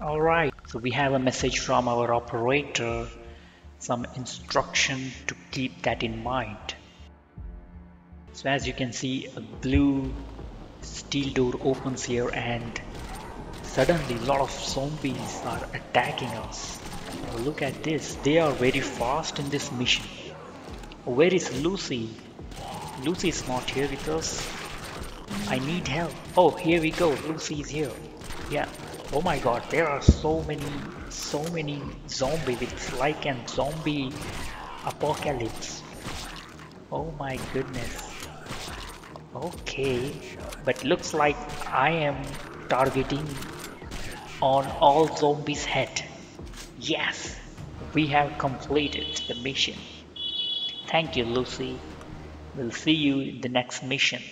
Alright, so we have a message from our operator, some instruction to keep that in mind. So as you can see, a blue steel door opens here and suddenly a lot of zombies are attacking us. Now look at this, they are very fast in this mission. Where is Lucy? Lucy is not here with us. I need help. Oh, here we go. Lucy is here. Yeah, Oh my god, there are so many, so many zombies. It's like a zombie apocalypse. Oh my goodness. Okay, but looks like I am targeting on all zombies head. Yes, we have completed the mission. Thank you, Lucy. We'll see you in the next mission.